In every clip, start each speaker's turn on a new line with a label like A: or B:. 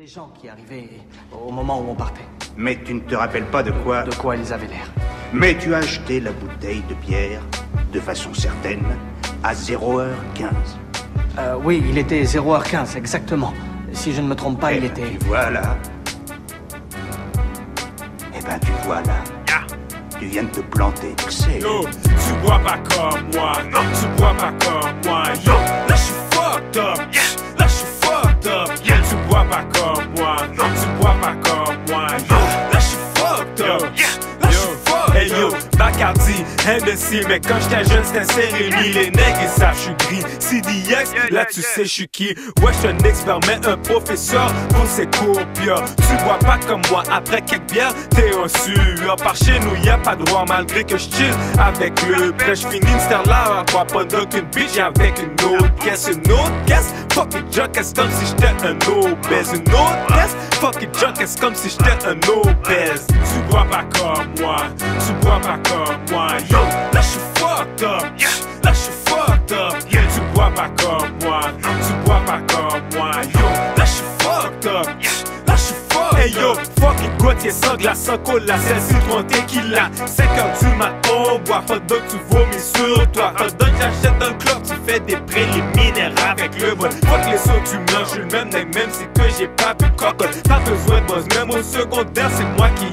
A: Les gens qui arrivaient au moment où on partait.
B: Mais tu ne te rappelles pas de quoi
A: De quoi ils avaient l'air.
B: Mais tu as acheté la bouteille de bière, de façon certaine, à 0h15.
A: Euh, oui, il était 0h15, exactement. Si je ne me trompe pas,
B: Eh
A: il
B: ben,
A: était...
B: Tu vois là Eh ben, tu vois là. Tu viens de te planter, tu sais.
C: Yo, tu bois pas comme moi, non, tu bois pas comme moi, yo, non, tu bois Bacardi, Hennessy, mais quand j'étais jeune c'était cérémonie, les nègres ils savent je suis gris, CDX, là tu sais je suis qui, ouais un expert, mais un professeur pour ces copieurs, tu bois pas comme moi, après quelques bières, t'es un sueur, par chez nous y'a pas de droit malgré que je avec le prêt, je finis une star là, à pendant qu'une bitch avec une autre caisse, une autre caisse, fuck it junk, c'est comme si j'étais un obèse, une autre caisse, fuck it junk, c'est comme si j'étais un obèse, tu bois pas comme moi, tu bois pas comme moi, yo, là je suis fucked up, là je suis fucked up, yeah, tu bois pas comme moi, tu bois pas comme moi, yo, là je suis fucked up, là je suis fucked Hey yo, fuck it, Gauthier sans glace, sans cola, c'est citron tequila. 5 heures du matin, on boit hot dog, tu vomis sur toi. Hot dog, j'achète le club, tu fais des préliminaires avec le vol Fuck les sauts, tu manges, je suis le même même si que j'ai pas de cocotte. Pas besoin de buzz, même au secondaire, c'est moi qui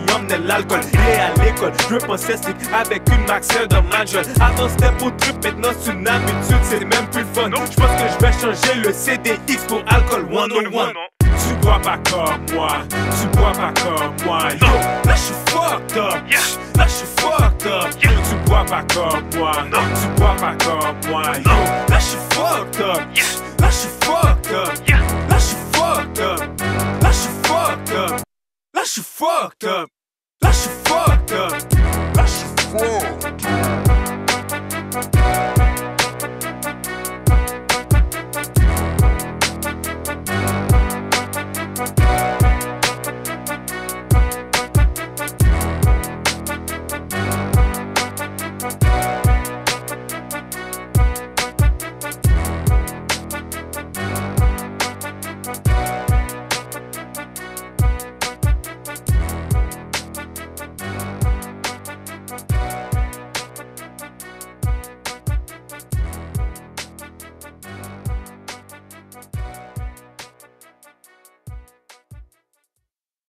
C: l'alcool. Et à l'école, je pensais stick avec une maxeur de majeur. Avant c'était pour trip, maintenant c'est une habitude, c'est même plus fun. Je pense que je vais changer le CDX pour alcool 101 tu bois pas comme moi, tu bois pas comme moi, yo. Là je suis fucked up, là je suis fucked up, yo. Tu bois pas comme moi, non, tu bois pas comme moi, yo. Là je suis fucked up, là je suis fucked up, là je suis fucked up, là je suis fucked up, là je suis fucked up.